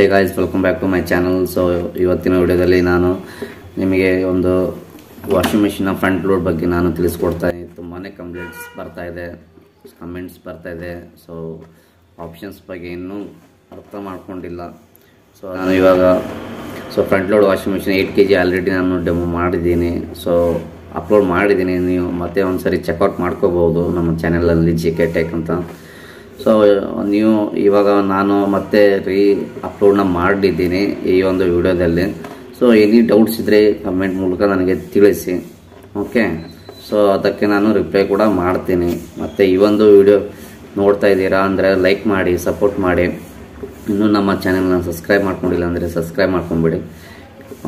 Hey guys welcome back to my channel so ಇವತ್ತಿನ ವಿಡಿಯೋದಲ್ಲಿ ನಾನು ನಿಮಗೆ ಒಂದು ವಾಷಿಂಗ್ ಮಿಷಿನ ಫ್ರಂಟ್ ಲೋಡ್ ಬಗ್ಗೆ ನಾನು ತಿಳಿಸ್ಕೊಡ್ತಾ ತುಂಬಾ ಕಂಪ್ಲೇಂಟ್ಸ್ ಬರ್ತಾ ಇದೆ ಕಮೆಂಟ್ಸ್ ಬರ್ತಾ ಇದೆ. ಸೊ ಆಪ್ಷನ್ಸ್ ಬಗ್ಗೆ ಇನ್ನೂ ಅರ್ಥ ಮಾಡ್ಕೊಂಡಿಲ್ಲ. ಸೊ ನಾನು ಇವಾಗ so front load washing machine eight K G already ನಾನು ಡೆಮೋ ಮಾಡಿದ್ದೀನಿ. ಸೊ ಅಪ್ಲೋಡ್ ಮಾಡಿದ್ದೀನಿ. ನೀವು ಮತ್ತೆ ಒಂದು ಸರಿ ಚೆಕ್ಔಟ್ ಮಾಡ್ಕೋಬೋದು ನಮ್ಮ ಚಾನಲಲ್ಲಿ ಜಿ ಕೆ ಟೆಕ್ ಅಂತ. ಸೊ ನೀವು ಇವಾಗ ನಾನು ಮತ್ತೆ ರೀ ಅಪ್ಲೋಡ್ನ ಮಾಡಿದ್ದೀನಿ ಈ ಒಂದು ವಿಡಿಯೋದಲ್ಲಿ. ಸೊ ಎನಿ ಡೌಟ್ಸ್ ಇದ್ದರೆ ಕಮೆಂಟ್ ಮೂಲಕ ನನಗೆ ತಿಳಿಸಿ. ಓಕೆ ಸೊ ಅದಕ್ಕೆ ನಾನು ರಿಪ್ಲೈ ಕೂಡ ಮಾಡ್ತೀನಿ. ಮತ್ತು ಈ ಒಂದು ವಿಡಿಯೋ ನೋಡ್ತಾ ಇದ್ದೀರಾ ಅಂದರೆ ಲೈಕ್ ಮಾಡಿ ಸಪೋರ್ಟ್ ಮಾಡಿ. ಇನ್ನೂ ನಮ್ಮ ಚಾನೆಲ್ನ ಸಬ್ಸ್ಕ್ರೈಬ್ ಮಾಡ್ಕೊಂಡಿಲ್ಲ ಅಂದರೆ ಸಬ್ಸ್ಕ್ರೈಬ್ ಮಾಡ್ಕೊಂಬಿಡಿ.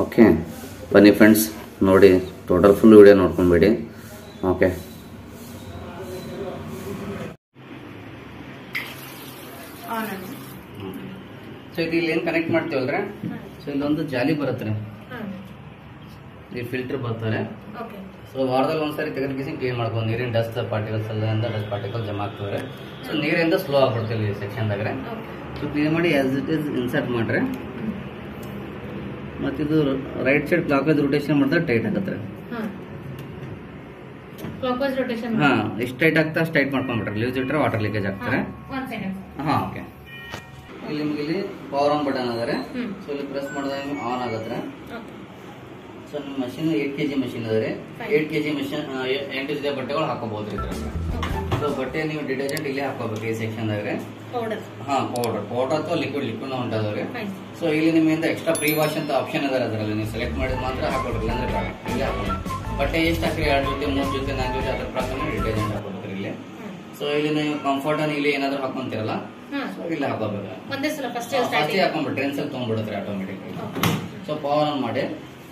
ಓಕೆ ಬನ್ನಿ ಫ್ರೆಂಡ್ಸ್ ನೋಡಿ ಟೋಟಲ್ ಫುಲ್ ವಿಡಿಯೋ ನೋಡ್ಕೊಂಬಿಡಿ. ಓಕೆ ಆನ್ ಆಗಿ ಸೊ ಇದು ಇಲ್ಲಿ ಏನು ಕನೆಕ್ಟ್ ಮಾಡ್ತೀವಲ್ರ ಸೊ ಇಲ್ಲೊಂದು ಜಾಲಿ ಬರುತ್ತೆ ರೀ. ಈ ಫಿಲ್ಟರ್ ಬರ್ತಾರೆ. ಸೊ ವಾರದಲ್ಲಿ ಒಂದ್ಸರಿ ತೆಗೆದು ಕ್ಲೀನ್ ಮಾಡ್ಕೊಂಡು ನೀರಿನ ಡಸ್ಟ್ ಪಾರ್ಟಿಕಲ್ಸ್ ಎಲ್ಲ ಡಸ್ಟ್ ಪಾರ್ಟಿಕಲ್ ಜಮಾ ಆಗ್ತವೆ ಸೊ ನೀರಿಂದ ಸ್ಲೋ ಆಗ್ಬಿಡ್ತೀವಿ ಈ ಸೆಕ್ಷನ್ದಾಗ ಓಕೆ. ಸೊ ಕ್ಲೀನ್ ಮಾಡಿ ಆಸ್ ಇಟ್ ಇಸ್ ಇನ್ಸರ್ಟ್ ಮಾಡ್ರಿ. ಮತ್ತಿದು ಇದು right side clock wise rotation ಮಾಡಿದ್ರೆ ಟೈಟ್ ಆಗತ್ತೆ ಹಾಂ ಕ್ಲಾಕ್ವೈಸ್ ಎಷ್ಟು ಟೈಟ್ ಆಗ್ತಾ ಅಷ್ಟು ಟೈಟ್ ಮಾಡ್ಕೊಂಡ್ಬಿಟ್ರೆ ಲೂಸ್ ಇಟ್ಟರೆ ವಾಟರ್ ಲೀಕೇಜ್ ಆಗ್ತಾರೆ ಹಾಂ ಓಕೆ ಇಲ್ಲಿ ನಿಮ್ಗೆ ಇಲ್ಲಿ ಪವರ್ ಆನ್ ಬಟನ್ ಅದಾರೆ. ಸೊ ಇಲ್ಲಿ ಪ್ರೆಸ್ ಮಾಡಿದಾಗ ಆನ್ ಆಗತ್ತೆ. ಸೊ ನಿಮ್ಮ machine eight K G machine ಅದ ರೀ ಏಟ್ ಕೆ ಜಿ ಮಷಿನ್ ಎಂಟು ಜೊತೆ ಬಟ್ಟೆಗಳು ಹಾಕೋಬಹುದು ಇದ್ರಲ್ಲಿ. ಸೊ ಬಟ್ಟೆ ನೀವು ಡಿಟರ್ಜೆಂಟ್ ಇಲ್ಲೇ ಹಾಕೋಬೇಕು ಈ ಸೆಕ್ಷನ್ದಾಗ ರೀ ಪೌಡರ್ ಹಾ ಪೌಡರ್ ಪೌಡರ್ ಅಥವಾ ಲಿಕ್ವಿಡ್ ಲಿಕ್ವಿಡ್ ಉಂಟಾದ್ರೆ ಸೊ ಇಲ್ಲಿ ನಿಮ್ಮಿಂದ ಎಕ್ಸ್ಟ್ರಾ ಪ್ರೀ ವಾಶ್ ಅಂತ ಆಪ್ಷನ್ ಅದಾರೆ ಅದರಲ್ಲಿ. ನೀವು ಸೆಲೆಕ್ಟ್ ಮಾಡಿದ ಮಾತ್ರ ಹಾಕೊಡ್ರಿ ಅಂದ್ರೆ ಇಲ್ಲೇ ಬಟ್ಟೆ ಎಷ್ಟು ಹಾಕ್ರಿ? ಎರಡು ಜೊತೆ ಮೂರು ಜೊತೆ ನಾಲ್ಕು ಜೊತೆ ಅದ್ರ ಪ್ರಕಾರ ಡಿಟರ್ಜೆಂಟ್ ಹಾಕೋಬೇಕು ಇಲ್ಲಿ ಸೊ ಇಲ್ಲಿ ನೀವು ಕಂಫರ್ಟ್ ಇಲ್ಲಿ ಏನಾದ್ರು ಹಾಕೊಂತಿರಲ್ಲ? ಸೊ ಇಲ್ಲಿ ಹಾಕೋಬೇಕು ಒಂದೇ ಸಲ ಫಸ್ಟ್ ತೊಗೊಂಡ್ಬಿಡುತ್ತೆ ಆಟೋಮೆಟಿಕ್ ಸೊ ಪವರ್ ಆನ್ ಮಾಡಿ.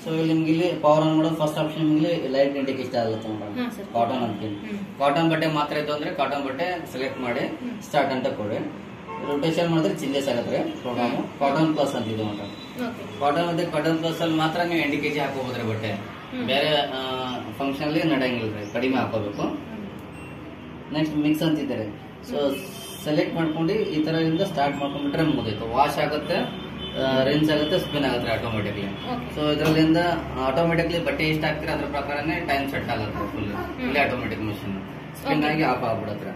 ಸೊ ಇಲ್ಲಿ ನಿಮ್ಗೆ ಇಲ್ಲಿ ಪವರ್ ಆನ್ ಮಾಡೋದು ಫಸ್ಟ್ ಆಪ್ಷನ್ ನಿಮಗೆ ಲೈಟ್ ಇಂಟಿಕ್ ಇಷ್ಟ ಆಗಲ್ಲ ತೊಗೊಂಡ್ರೆ ಕಾಟನ್ ಅಂತ ಹ್ಞೂ ಕಾಟನ್ ಬಟ್ಟೆ ಮಾತ್ರ ಇತ್ತು ಅಂದ್ರೆ ಕಾಟನ್ ಬಟ್ಟೆ ಸೆಲೆಕ್ಟ್ ಮಾಡಿ ಸ್ಟಾರ್ಟ್ ಅಂತ ಕೊಡಿ. ರೊಟೇಷನ್ ಮಾಡಿದ್ರೆ ಚಿಲ್ಲೆಸ್ ಆಗುತ್ತೆ ಪ್ರೋಗ್ರಾಮ್ ಕಾಟನ್ ಪ್ಲಸ್ ಅಂತ ಇದು ಮಾತ್ರ. ಕಾಟನ್ ಮತ್ತೆ ಕಾಟನ್ ಪ್ಲಸ್ ಅಲ್ಲಿ ಮಾತ್ರ ನೀವು ಎಂಟು ಕೆಜಿ ಹಾಕೋಬೋದ್ರಿ ಬಟ್ಟೆ. ಬೇರೆ ಫಂಕ್ಷನ್ ಅಲ್ಲಿ ನಡೆಯಂಗಿಲ್ಲ ಕಡಿಮೆ ಹಾಕೋಬೇಕು ನೆಕ್ಸ್ಟ್ ಮಿಕ್ಸ್ ಅಂತಿದ್ದಾರೆ. ಸೊ ಸೆಲೆಕ್ಟ್ ಮಾಡ್ಕೊಂಡು ಈ ತರ ಇಂದ ಸ್ಟಾರ್ಟ್ ಮಾಡ್ಕೊಂಡ್ಬಿಟ್ರೆ ಮುಗಿತು. ವಾಶ್ ಆಗುತ್ತೆ ರಿನ್ಸ್ ಆಗುತ್ತೆ ಸ್ಪಿನ್ ಆಗುತ್ತೆ ಆಟೋಮೆಟಿಕ್ಲಿ ಸೊ ಇದರಲ್ಲಿಂದ ಆಟೋಮೆಟಿಕ್ಲಿ ಬಟ್ಟೆ ಎಷ್ಟು ಹಾಕ್ತೀರಾ ಅದ್ರ ಪ್ರಕಾರನೇ ಟೈಮ್ ಸೆಟ್ ಆಗುತ್ತೆ ಫುಲ್ ಇಲ್ಲಿ ಆಟೋಮೆಟಿಕ್ ಮಿಷಿನ್ ಸ್ಪಿನ್ ಆಗಿ ಆಫ್ ಆಗ್ಬಿಡತ್ತೆ.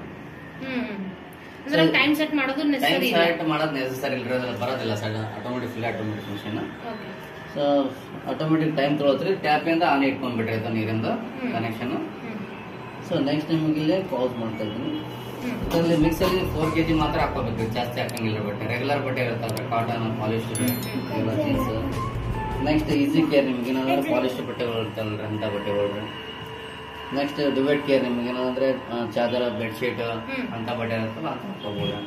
ಟೈಮ್ ಸೆಟ್ ಮಾಡೋದು ನೆಸಸರಿ ಇಲ್ಲ. ಬರೋದಿಲ್ಲ sir automatic full automatic machine so automatic time ತೊಳತ್ರಿ tap ಇಂದ ಆನ್ ಇಟ್ಕೊಂಡ್ಬಿಟ್ರಿ ನೀರಿಂದ. ಕನೆಕ್ಷನ್ ಸೊ ನೆಕ್ಸ್ಟ್ ನಿಮಗೆ ಇಲ್ಲಿ ಪಾಸ್ ಮಾಡ್ತಾ ಇದ್ದೀನಿ. ಇದರಲ್ಲಿ ಮಿಕ್ಸಲ್ಲಿ ಫೋರ್ ಕೆ ಜಿ ಮಾತ್ರ ಹಾಕೋಬೇಕು ಜಾಸ್ತಿ ಹಾಕಂಗಿಲ್ಲ ಬಟ್ಟೆ. ರೆಗ್ಯುಲರ್ ಬಟ್ಟೆ ಇರುತ್ತಲ್ಲ ಕಾಟನ್ ಪಾಲಿಶ್ ಎಲ್ಲ ಜೀನ್ಸ್ ನೆಕ್ಸ್ಟ್ ಈಸಿ ಕೇರ್ ನಿಮ್ಗೆ ಏನಂದ್ರೆ ಪಾಲಿಶ್ ಬಟ್ಟೆಗಳು ಇರ್ತಲ್ಲ ಅಂಥ ಬಟ್ಟೆಗಳು ನೆಕ್ಸ್ಟ್ ಡಿವೈಡ್ ಕೇರ್ ನಿಮ್ಗೆ ಏನಂದ್ರೆ ಚಾದರ ಬೆಡ್ಶೀಟ್. ಅಂತ ಬಟ್ಟೆ ಇರುತ್ತಲ್ಲ ಅಂತ ಹಾಕೋಬಹುದು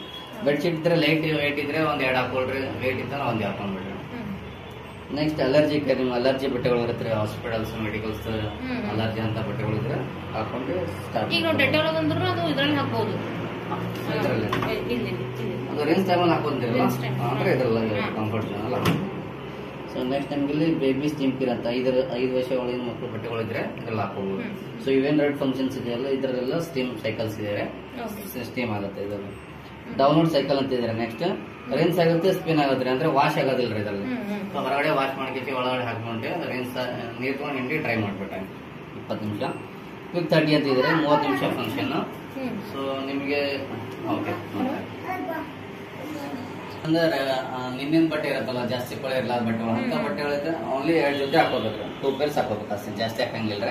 ಬೆಡ್ಶೀಟ್ ಇದ್ರೆ ಲೈಟ್ ವೇಟ್ ಇದ್ರೆ ಒಂದ್ ಎರಡು ಹಾಕೊಳ್ರಿ ವೇಟ್ ಇದ್ರೆ ಒಂದ್ ಹಾಕೊಂಡ್ಬಿಡ್ರಿ ನೆಕ್ಸ್ಟ್ ಅಲರ್ಜಿ ನಿಮ್ಮ ಅಲರ್ಜಿ ಬಟ್ಟೆಗಳು ಇರುತ್ತೆ ಹಾಸ್ಪಿಟಲ್ಸ್ ಮೆಡಿಕಲ್ಸ್. ಅಲರ್ಜಿ ಅಂತ ಬಟ್ಟೆಗಳು ಇದ್ರೆ ಹಾಕೊಂಡು ಈಗ ನಾವು ಡೆಟಾಲ್ ಅಂದ್ರೂ ಅದು ಇದ್ರಲ್ಲಿ ಹಾಕ್ಬೋದು. ಅದು ರೇಂಜ್ ಟೈಮಲ್ಲಿ ಹಾಕೊಂತೀರಲ್ಲ ಅಂದ್ರೆ ಇದ್ರಲ್ಲ ಕಂಫರ್ಟ್ ಅಲ್ಲ? ಸೊ ನೆಕ್ಸ್ಟ್ ನಮ್ಗೆ ಇಲ್ಲಿ ಬೇಬಿ ಸ್ಟೀಮ್ ಕಿರ್ ಅಂತ ಐದರ ಐದು ವರ್ಷ ಒಳಗಿನ ಮಕ್ಕಳು ಬಟ್ಟೆಗಳು ಇದ್ರೆ ಇದ್ರಲ್ಲಿ ಹಾಕೋಬಹುದು. ಸೊ ಇವೇನ್ ರೆಡ್ ಫಂಕ್ಷನ್ಸ್ ಇದೆಯಲ್ಲ ಇದರಲ್ಲೆಲ್ಲ ಸ್ಟೀಮ್ ಸೈಕಲ್ಸ್ ಇದೆ ಓಕೆ ಸ್ಟೀಮ್ ಆಗುತ್ತೆ ಇದರಲ್ಲಿ. ಡೌನ್ಲೋಡ್ ಸೈಕಲ್ ಅಂತ ಇದ್ರೆ ನೆಕ್ಸ್ಟ್ ರೇಂಜ್ ಆಗುತ್ತೆ ಸ್ಪಿನ್ ಆಗುತ್ತೆ. ಅಂದ್ರೆ ವಾಶ್ ಆಗೋದಿಲ್ಲ ರೀ ಇದರಲ್ಲಿ. ಸೊ ಹೊರಗಡೆ ವಾಶ್ ಮಾಡ್ಕೈತಿ ಒಳಗಡೆ ಹಾಕೊಂಡೆ ರಿನ್ಸ್ ನೀರು ತಗೊಂಡು ಹಿಂಡಿ ಟ್ರೈ ಮಾಡ್ಬಿಟ್ಟೆ. ಇಪ್ಪತ್ತು ನಿಮಿಷ. ಕ್ವಿಕ್ ತರ್ಟಿ ಅಂತ ಇದ್ರೆ ಮೂವತ್ತು ನಿಮಿಷ ಫಂಕ್ಷನ್ ಸೊ ನಿಮಗೆ ಓಕೆ ಅಂದ್ರೆ ನಿನ್ನಿನ ಬಟ್ಟೆ ಇರುತ್ತಲ್ಲ ಜಾಸ್ತಿ ಕೊಳೆ ಇರಲ್ಲ ಬಟ್ಟೆ ಅಂತ ಬಟ್ಟೆ ಓನ್ಲಿ ಎರಡು ಜೊತೆ ಹಾಕೋಬೇಕು ಟೂ ಪೇರ್ಸ್ ಹಾಕೋಬೇಕು ಅಷ್ಟೇ ಜಾಸ್ತಿ ಹಾಕಂಗಿಲ್ಲ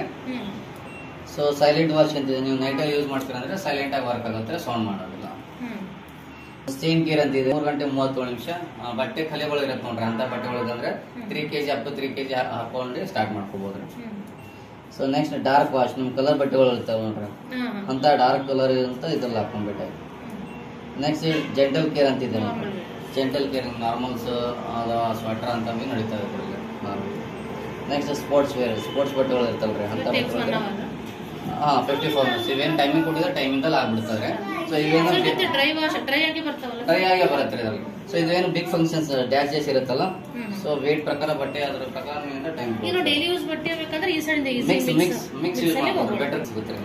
ಸೊ ಸೈಲೆಂಟ್ ವಾಶ್ ಅಂತ. ನೀವು ನೈಟ್ ಯೂಸ್ ಮಾಡ್ತೀರ ಅಂದ್ರೆ ಸೈಲೆಂಟ್ ಆಗಿ ವರ್ಕ್ ಆಗುತ್ತೆ ಸೌಂಡ್ ಹ್ಮ್ ಸ್ಟೀಮ್ ಕೇರ್ ಅಂತ ಇದೆ ಮೂರು ಗಂಟೆ ಮೂವತ್ತೇಳು ನಿಮಿಷ. ಬಟ್ಟೆ ಕಲೆಗಳು ಇರತ್ತೆ ನೋಡ್ರಿ ಅಂತ ಬಟ್ಟೆ ಅಂದ್ರೆ three K G up to three K G ಹಾಕೊಂಡು ಸ್ಟಾರ್ಟ್ ಮಾಡ್ಕೋಬಹುದು ಸೊ ನೆಕ್ಸ್ಟ್ ಡಾರ್ಕ್ ವಾಶ್ ನಿಮ್ ಕಲರ್ ಬಟ್ಟೆಗಳು ಇರ್ತಾವ ನೋಡ್ರಿ. ಅಂತ ಡಾರ್ಕ್ ಕಲರ್ ಅಂತ ಇದ್ರಲ್ಲಿ ಹಾಕೊಂಡ್ಬಿಟ್ಟೆ ನೆಕ್ಸ್ಟ್ ಜೆಂಟಲ್ ಕೇರ್ ಅಂತ ಇದೆ. ಜೆಂಟಲ್ ಕೇರ್ ನಾರ್ಮಲ್ಸ್ ಸ್ವೆಟರ್ ಅಂತ ನಡೀತಾ ಇದೆ ನೆಕ್ಸ್ಟ್ ಸ್ಪೋರ್ಟ್ಸ್ ವೇರ್ ಸ್ಪೋರ್ಟ್ಸ್ ಬಟ್ಟೆಗಳು ಇರ್ತಲ್ರಿ ಅಂತ ಟೇಕ್ಸ್ ಒನ್ ಬಟ್ಟೆಗಳು ಅವರ್ ಹಾ ಫಿಫ್ಟಿ ಫೋರ್ ಮಿನಿಟ್ಸ್ ಇವೇನು ಟೈಮಿಂಗ್ ಕೊಟ್ಟಿದ್ರೆ ಟೈಮಿಂಗಲ್ಲಿ ಆಗ್ಬಿಡ್ತಾರೆ ಸೊ ಇವೇನು ಡ್ರೈ ವಾಶ್ ಡ್ರೈ ಆಗಿ ಬರ್ತಾವಲ್ಲ ಡ್ರೈ ಆಗೇ ಬರುತ್ತೆ ಇದ್ರಲ್ಲಿ ಸೊ ಇದೇನು ಬಿಗ್ ಫಂಕ್ಷನ್ಸ್ ಡ್ಯಾಶ್ ಇರುತ್ತಲ್ಲ? ಹ್ಮ್. ಸೊ ವೇಟ್ ಪ್ರಕಾರ ಬಟ್ಟೆ ಅದ್ರ ಪ್ರಕಾರ ಟೈಮ್ ಡೈಲಿ ಯೂಸ್ ಬಟ್ಟೆ ಬೇಕಾದ್ರೆ ಈ side easy mix mix mix use ಮಾಡ್ಬೋದು. ಬೆಟರ್ ಸಿಗುತ್ತೆ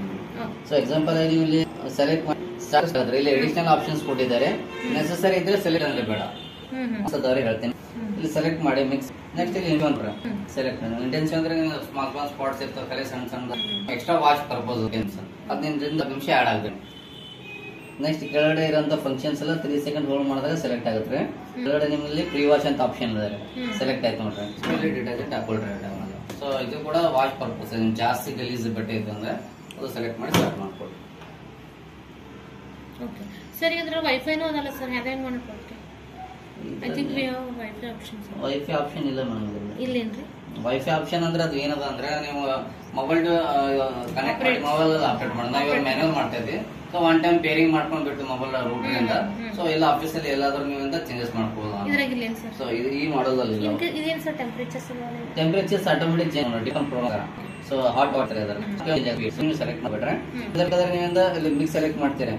ಸೊ ಎಕ್ಸಾಂಪಲ್ ಆಗಿ ನೀವು ಇಲ್ಲಿ ಸೆಲೆಕ್ಟ್ ಮಾಡಿ ಇಲ್ಲಿ ಅಡಿಷನಲ್ ಆಪ್ಷನ್ಸ್ ಕೊಟ್ಟಿದ್ದಾರೆ. ನೆಸೆಸರಿ ಇದ್ರೆ ಸೆಲೆಕ್ಟ್ ಅಂದ್ರೆ ಬೇಡ. ಅನ್ಸದವ್ರಿಗೆ ಹೇಳ್ತೀನಿ. ಇಲ್ಲಿ ಸೆಲೆಕ್ಟ್ ಮಾಡಿ ಮಿಕ್ಸ್ ನೆಕ್ಸ್ಟ್ ಇಲ್ಲಿ ಇಂಟೆನ್ಷನ್ ಸೆಲೆಕ್ಟ್ ಇಂಟೆನ್ಷನ್ ಅಂದ್ರೆ ಸ್ಮಾಲ್ ಸ್ಮಾಲ್ ಸ್ಪಾಟ್ಸ್ ಇರ್ತಾವೆ ಕಲೆ ಸಣ್ಣ ಸಣ್ಣ ಎಕ್ಸ್ಟ್ರಾ ವಾಶ್ ಪರ್ಪಸ್ ಹದಿನೈದರಿಂದ ನಿಮಿಷ ಆ್ಯಡ್ ಆಗುತ್ತೆ ನೆಕ್ಸ್ಟ್ ಕೆಳಗಡೆ ಇರೋಂಥ ಫಂಕ್ಷನ್ಸ್ ಎಲ್ಲ ತ್ರೀ ಸೆಕೆಂಡ್ ಹೋಲ್ಡ್ ಮಾಡಿದಾಗ ಸೆಲೆಕ್ಟ್ ಆಗುತ್ತೆ. ಕೆಳಗಡೆ ನಿಮ್ಮಲ್ಲಿ ಪ್ರೀ ವಾಶ್ ಅಂತ ಆಪ್ಷನ್ ಇದೆ. ಸೆಲೆಕ್ಟ್ ಆಯ್ತು ನೋಡ್ರಿ. ಡಿಟರ್ಜೆಂಟ್ ಹಾಕೊಳ್ರಿ ಸೊ ಇದು ಕೂಡ ವಾಶ್ ಪರ್ಪಸ್ ಜಾಸ್ತಿ ಗಲೀಜ್ ಬಟ್ಟೆ ಇತ್ತು ಅಂದ್ರೆ ಅದು ಸೆಲೆಕ್ಟ್ ಮಾಡಿ ಸ್ಟಾರ್ಟ್ ಮಾಡ್ಕೊಳ್ಳಿ ಓಕೆ ಸರ್ ಇದ್ರ ವೈಫೈನೂ ಅದಲ್ಲ ಸರ್ ಅದೇನು ಮಾಡ್ಕೊಳ್ತೀವಿ I think we have wifi option wifi option ಇಲ್ಲ ಮೇಡಮ್ ಇಲ್ಲೇನ್ರಿ? ವೈಫೈ ಆಪ್ಷನ್ ಅಂದ್ರೆ ಅದು ಏನದ ಅಂದ್ರೆ ನೀವು ಮೊಬೈಲ್ ಕನೆಕ್ಟ್ ಮಾಡಿ ಮೊಬೈಲ್ ಅಪ್ಡೇಟ್ ಮಾಡಿ ನಾವು ಇವಾಗ ಮ್ಯಾನ್ಯಲ್ ಮಾಡ್ತಾ ಇದ್ವಿ ಸೊ ಒನ್ ಟೈಮ್ ಪೇರಿಂಗ್ ಮಾಡ್ಕೊಂಡು ಬಿಟ್ಟು ಮೊಬೈಲ್ ರೂಟ್ರಿಂದ ಸೊ ಎಲ್ಲ ಆಫೀಸಲ್ಲಿ ಎಲ್ಲಾದ್ರೂ ನೀವು ಚೇಂಜಸ್ ಮಾಡ್ಕೋಬಹುದು ಸೊ ಇದು ಈ ಮಾಡಲ್ ಅಲ್ಲಿ ಟೆಂಪ್ರೇಚರ್ ಟೆಂಪರೇಚರ್ಸ್ ಆಟೋಮೆಟಿಕ್ ಚೇಂಜ್ ಮಾಡಿ ಸೊ ಹಾಟ್ ವಾಟರ್ ಇದರ. ಸೆಲೆಕ್ಟ್ ಮಾಡ್ಬಿಟ್ರೆ. ಇದಕ್ಕೆ ನೀವಿಂದ ಇಲ್ಲಿ ಮಿಕ್ಸ್ ಸೆಲೆಕ್ಟ್ ಮಾಡ್ತೀರಾ.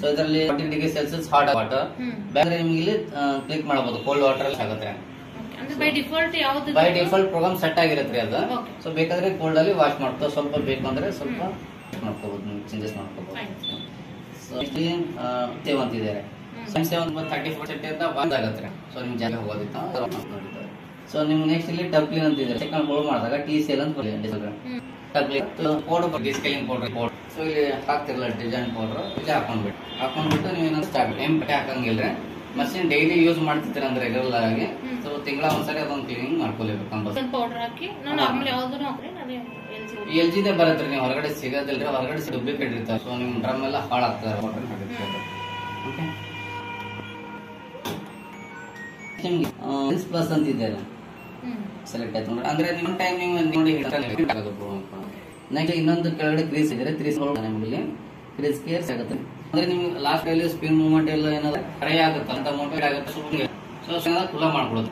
ಸೊ ಇದರಲ್ಲಿ forty degree Celsius hot water ಬೇರೆ ನಿಮಗೆ ಇಲ್ಲಿ ಕ್ಲಿಕ್ ಮಾಡಬಹುದು ಕೋಲ್ಡ್ ವಾಟರ್ ಅಲ್ಲಿ ಆಗುತ್ತೆ. ಬೈ ಡಿಫಾಲ್ಟ್ ಯಾವ್ದು ಬೈ ಡಿಫಾಲ್ಟ್ ಪ್ರೋಗ್ರಾಮ್ ಸೆಟ್ ಆಗಿರುತ್ತೆ ಅದು. ಸೊ ಬೇಕಾದ್ರೆ ಕೋಲ್ಡ್ ಅಲ್ಲಿ ವಾಶ್ ಮಾಡ್ಕೋ ಸ್ವಲ್ಪ ಬೇಕು ಅಂದ್ರೆ ಸ್ವಲ್ಪ ಮಾಡ್ಕೋಬಹುದು ಚೇಂಜಸ್ ಮಾಡ್ಕೋಬಹುದು ಸೇವ್ ಅಂತಿದ್ದಾರೆ. ಸೇವ್ ಅಂತ ತರ್ಟಿ ಪರ್ಸೆಂಟ್ ಅಂತ ಬಂದ್ ಆಗುತ್ತೆ ಸೊ ನಿಮ್ ಜಾಗ ಹೋಗೋದಿತ್ತು? ಸೊ ನಿಮ್ಗೆ ನೆಕ್ಸ್ಟ್ ಇಲ್ಲಿ ಟಪ್ಲಿನ್ ಅಂತ ಇದೆ ಸೆಕೆಂಡ್ ಹೋಲ್ಡ್ ಮಾಡಿದಾಗ ಟಿ ಸಿ ಎಲ್ ಅಂತ powder descaling powder powder so ಇಲ್ಲಿ ಹಾಕ್ತಿರಲ್ಲ ಡಿಸೈನ್ ಪೌಡರ್ ಇಲ್ಲಿ ಹಾಕೊಂಡ್ಬಿಟ್ಟು. ಹಾಕೊಂಡ್ಬಿಟ್ಟು ನೀವು ಏನೋ ಸ್ಟಾರ್ಟ್ ಎಂ ಹಾಕಂಗಿಲ್ಲ ಮಷಿನ್ ಡೈಲಿ ಯೂಸ್ ಮಾಡ್ತಿರ್ತೀರ ಅಂದ್ರೆ ರೆಗ್ಯುಲರ್ ಆಗಿ. ಸೊ ತಿಂಗಳ ಒಂದ್ಸರಿ ಅದೊಂದು ಕ್ಲೀನಿಂಗ್ ಮಾಡ್ಕೊಳ್ಬೇಕು ಕಂಪಲ್ಸರಿ ಪೌಡರ್ ಹಾಕಿ. ನಾನು ನಾರ್ಮಲ್ ಯಾವ್ದು ಹಾಕ್ರಿ ನಾನು ಎಲ್ ಜಿದೇ ಬರತ್ರಿ ನೀವು ಹೊರಗಡೆ ಸಿಗೋದಿಲ್ರಿ ಹೊರಗಡೆ ಡೂಪ್ಲಿಕೇಟ್ ಇರ್ತಾವೆ ಸೊ ನಿಮ್ ಡ್ರಮ್ ಎಲ್ಲ ಹಾಳಾಗ್ತದೆ ಓಕೆ ನಿಮ್ಗೆ ಬಸ್ ಅಂತ ಇದೆಯಲ್ಲ ಸೆಲೆಕ್ಟ್ ಆಯ್ತು ಅಂದ್ರೆ ನಿಮ್ಮ ಟೈಮ್ ನೀವು ನೋಡಿ ನೆಕ್ಸ್ಟ್ ಇನ್ನೊಂದು ಕೆಳಗಡೆ ಕ್ರೀಸ್ ಇದ್ರೆ ಕ್ರೀಸ್ ನಿಮಗೆ ಕ್ರೀಸ್ ಕೇರ್ಸ್ ಆಗುತ್ತೆ. ಅಂದ್ರೆ ನಿಮ್ಗೆ ಲಾಸ್ಟ್ ಅಲ್ಲಿ ಸ್ಪಿನ್ ಮೂವ್ಮೆಂಟ್ ಎಲ್ಲ ಏನಾದ್ರು ಟ್ರೈ ಆಗುತ್ತೆ? ಅಂತ ಮೋಟಿವೇಟ್ ಆಗುತ್ತೆ? ಸೊ ಸೊ ಕುಲ ಮಾಡ್ಕೊಡೋದು.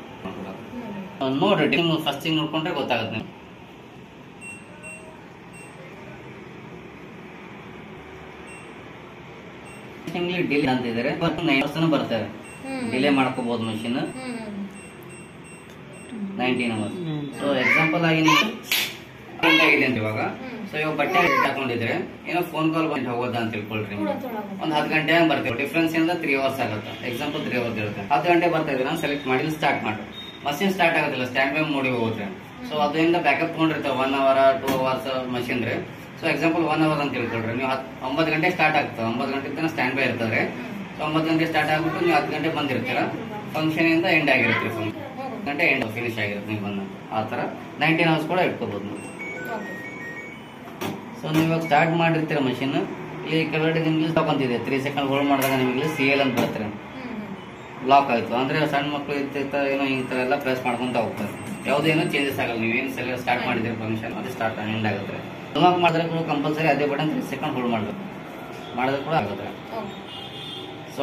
ನೋಡ್ರಿ ಟೀಮ್ ಫಸ್ಟ್ ಥಿಂಗ್ ನೋಡ್ಕೊಂಡ್ರೆ ಗೊತ್ತಾಗುತ್ತೆ ನಿಮ್ಗೆ. ಡಿಲೇ ಅಂತ ಇದಾರೆ. ನೈನ್ ಪರ್ಸೆಂಟ್ ಬರ್ತವೆ ಹ್ಮ್. ಡಿಲೇ ಮಾಡ್ಕೋಬಹುದು machine nineteen hours so example ಆಗಿ ನೀವು ಆಗಿದೆ ಅಂತ ಇವಾಗ. ಸೊ ಇವಾಗ ಬಟ್ಟೆ ಹಾಕೊಂಡಿದ್ರೆ ಏನೋ ಫೋನ್ ಕಾಲ್ ಬಂದು ಹೋಗೋದ ಅಂತ ತಿಳ್ಕೊಳ್ರಿ. ಒಂದ್ ಹತ್ತು ಗಂಟೆ ಬರ್ತೀವಿ ಡಿಫ್ರೆನ್ಸ್ ಇಂದ ತ್ರೀ ಅವರ್ಸ್ ಆಗುತ್ತೆ. ಎಕ್ಸಾಂಪಲ್ ತ್ರೀ ಅವರ್ಸ್ ಇರುತ್ತೆ. ಹತ್ತು ಗಂಟೆ ಬರ್ತಾ ಇದ್ರೆ ಸೆಲೆಕ್ಟ್ ಮಾಡಿ ಸ್ಟಾರ್ಟ್ ಮಾಡಿ ಮಷಿನ್ ಸ್ಟಾರ್ಟ್ ಆಗೋದಿಲ್ಲ. ಸ್ಟ್ಯಾಂಡ್ ಬೈ ಮೋಡಿ ಹೋಗುತ್ತೆ. ಸೊ ಅದರಿಂದ backup ತಗೊಂಡಿರ್ತಾವೆ. One hour two hours machine ರೀ ಸೊ ಎಕ್ಸಾಂಪಲ್ ಒನ್ ಅವರ್ ಅಂತ ತಿಳ್ಕೊಳ್ರಿ. ನೀವು ಹತ್ತು ಒಂಬತ್ತು ಗಂಟೆ ಸ್ಟಾರ್ಟ್ ಆಗ್ತದೆ. ಒಂಬತ್ತು ಗಂಟೆ ತನಕ ಸ್ಟ್ಯಾಂಡ್ ಬೈ ಇರ್ತದೆ ಸೊ ಒಂಬತ್ತು ಗಂಟೆ ಸ್ಟಾರ್ಟ್ ಆಗ್ಬಿಟ್ಟು ನೀವು ಹತ್ತು ಗಂಟೆ ಬಂದಿರ್ತೀರ. ಫಂಕ್ಷನ್ ಇಂದ ಎಂಡ್ ಆಗಿರುತ್ತೆ ಫಂಕ್ಷನ್ ಗಂಟೆ ಎಂಡ್ ಫಿನಿಶ್ ಆಗಿರುತ್ತೆ ನೀವು ಬಂದ ಆ ಥರ ನೈನ್ಟೀನ್ ಅವರ್ಸ್ ಕೂಡ ಇಟ್ಕೋಬೋದು ಸೊ ನೀವು ಇವಾಗ ಸ್ಟಾರ್ಟ್ ಮಾಡಿರ್ತೀರ ಮಷಿನ್ ಇಲ್ಲಿ ಕೆಳಗಡೆ ನಿಮ್ಗೆ ತಗೊಂತಿದೆ. ತ್ರೀ ಸೆಕೆಂಡ್ ಹೋಲ್ಡ್ ಮಾಡಿದಾಗ ನಿಮಗೆ ಸಿ ಎಲ್ ಅಂತ ಬರ್ತಾರೆ ಲಾಕ್ ಆಯ್ತು. ಅಂದ್ರೆ ಸಣ್ಣ ಮಕ್ಕಳು ಇರ್ತಿರ್ತ ಏನೋ ಈ ಥರ ಎಲ್ಲ ಪ್ರೆಸ್ ಮಾಡ್ಕೊಂತ ಹೋಗ್ತಾರೆ. ಯಾವುದೇನೋ ಚೇಂಜಸ್ ಆಗಲ್ಲ. ನೀವು ಏನು ಸಲ ಸ್ಟಾರ್ಟ್ ಮಾಡಿದ್ರೆ ಫಂಕ್ಷನ್ ಅದು ಸ್ಟಾರ್ಟ್ ಎಂಡ್ ಆಗುತ್ತೆ. ಲಾಕ್ ಮಾಡಿದ್ರೆ ಕೂಡ ಕಂಪಲ್ಸರಿ ಅದೇ ಬಟನ್ ತ್ರೀ ಸೆಕೆಂಡ್ ಹೋಲ್ಡ್ ಮಾಡಬೇಕು. ಮಾಡಿದ್ರೆ ಕೂಡ ಆಗುತ್ತೆ. ಸೊ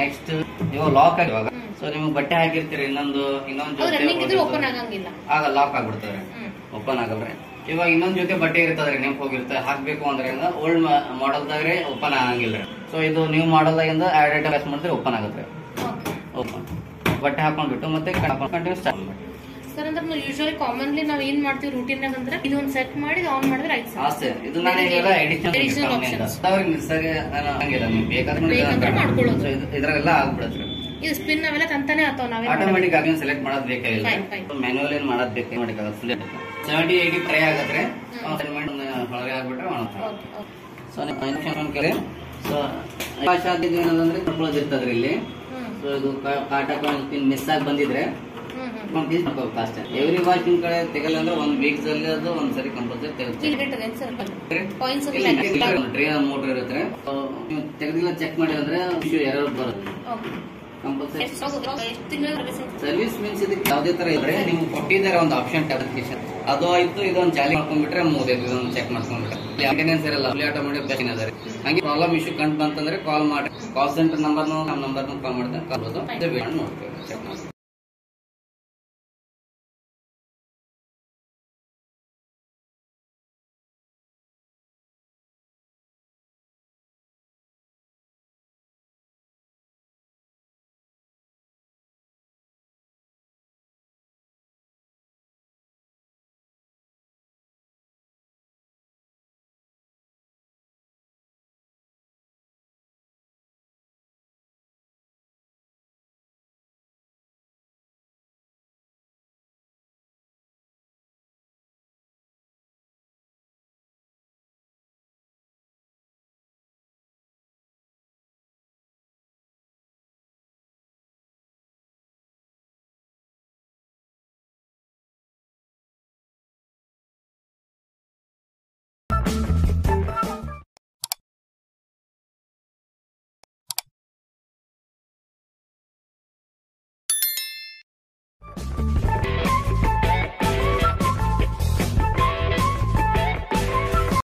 ನೆಕ್ಸ್ಟ್ ನೀವು ಲಾಕ್ ಆಗಿವಾಗ. ಸೊ ನಿಮ್ಗೆ ಬಟ್ಟೆ ಹಾಕಿರ್ತೀರಿ ಇನ್ನೊಂದು ಇನ್ನೊಂದು ಆಗ ಲಾಕ್ ಆಗ್ಬಿಡ್ತಾರೆ ಓಪನ್ ಆಗಲ್ರಿ. ಇವಾಗ ಇನ್ನೊಂದ್ ಜೊತೆ ಬಟ್ಟೆ ಇರ್ತದ್ರಿ ನೆಂಪ್ ಹೋಗಿರುತ್ತೆ. ಹಾಕ್ಬೇಕು ಅಂದ್ರೆ ಓಲ್ಡ್ ಮಾಡೆಲ್ದಾಗ್ರೆ ಓಪನ್ ಆಗಂಗಿಲ್ಲ ಸೊ ಇದು ನ್ಯೂ ಮಾಡಲ್ದಾಗಿಂದ ಆಡ್ ಐಟಮ್ ಮಾಡಿದ್ರೆ ಓಪನ್ ಆಗುತ್ತೆ. ಓಪನ್ ಬಟ್ಟೆ ಹಾಕೊಂಡ್ಬಿಟ್ಟು ಮತ್ತೆ ಕಂಟಿನ್ಯೂ ಸ್ಟಾರ್ಟ್ ಮಾಡಿ ಸರ್ ಅಂದ್ರೆ ನಾವು ಯೂಶುವಲಿ ಕಾಮನ್ಲಿ ನಾವು ಏನ್ ಮಾಡ್ತೀವಿ ರೂಟೀನ್ ಅಂದ್ರೆ ಇದೊಂದು ಸೆಟ್ ಮಾಡಿ ಆನ್ ಮಾಡಿದ್ರೆ ಆಯ್ತು ಸರ್ ಅಷ್ಟೇ. ಇದು ನಾನು Additional ಎಡಿಷನಲ್ options. ಅವ್ರಿಗೆ ನಾನು ಹಂಗಿಲ್ಲ. ನೀವು ಬೇಕಾದ್ರೆ ಮಾಡ್ಕೊಳ್ಳೋದು. So ಇದು- ಇದ್ರಾಗೆಲ್ಲ ಆಗ್ಬಿಡತ್ರಿ ಇದು ಸ್ಪಿನ್ ಅವೆಲ್ಲ ತಂತಾನೆ ಆತಾವ ನಾವೇ ಆಟೋಮೆಟಿಕ್ ಆಗಿ ಸೆಲೆಕ್ಟ್ ಮಾಡೋದ್ ಬೇಕಾಗಿಲ್ಲ. ಮ್ಯಾನುವಲ್ ಏನ್ ಮಾಡೋದ್ ಬೇಕು? ಮಾಡಿಕಾಗಲ್ಲ ಫುಲ್ ಸೆವೆಂಟಿ ಏಯ್ಟಿ ಟ್ರೈ ಆಗತ್ತೆ. ಹೊರಗೆ ಆಗ್ಬಿಟ್ರೆ ಸೊ ಸೊ ಭಾಷಾದಿದ್ದು ಏನದಂದ್ರೆ ಕಟ್ಕೊಳ್ಳೋದು ಇರ್ತದ್ರಿ ಇಲ್ಲಿ. ಸೊ ಇದು ಕಾಟ ಮಿಸ್ ಆಗಿ ಬಂದಿದ್ರೆ ಅಷ್ಟೇ. ಎವ್ರಿ ನಿಮ್ ಕಡೆ ತೆಗಲ್ಲ ಅಂದ್ರೆ ಒಂದು ವೀಕ್ಸ್ ಅಲ್ಲಿ ಅದು ಒಂದ್ ಸರಿ ಕಂಪಲ್ಸರಿ ಕಾಯಿನ್ಸ್ ಟ್ರೇ ಮೋಟರ್ ಇರುತ್ತೆ. ನೀವು ತೆಗೆದಿಲ್ಲ ಚೆಕ್ ಮಾಡಿದ್ರೆ ಅಂದ್ರೆ ಎರಡು ಬರುತ್ತೆ. ಸರ್ವಿಸ್ ಮೀನ್ಸ್ ಇದಕ್ಕೆ ಯಾವ್ದೇ ತರ ಇದ್ರೆ ನೀವು ಕೊಟ್ಟಿದ್ದಾರೆ ಒಂದು ಆಪ್ಷನ್ ಅಪ್ಲಿಕೇಶನ್ ಅದು ಆಯ್ತು ಇದೊಂದು ಜಾಲಿ ಮಾಡ್ಕೊಂಡ್ಬಿಟ್ರೆ ಮುಗಿದೈದು ಇದೊಂದು ಚೆಕ್ ಮಾಡ್ಕೊಂಡ್ಬಿಟ್ರೆ. ಮೇಂಟೆನೆನ್ಸ್ ಇರಲ್ಲ ಫುಲ್ ಆಟೋಮೆಟಿಕ್ ಬೇಕಿನ ಅದ. ಹಂಗೆ ಪ್ರಾಬ್ಲಮ್ ಇಶ್ಯೂ ಕಂಡು ಬಂತಂದ್ರೆ ಕಾಲ್ ಮಾಡಿ. ಕಾಲ್ ಸೆಂಟರ್ ನಂಬರ್ ನಮ್ಮ ನಂಬರ್ ಕಾಲ್ ಮಾಡಿದ್ರೆ ಕಾಲ್ ನೋಡ್ತೇವೆ ಚೆಕ್ ಮಾಡಿ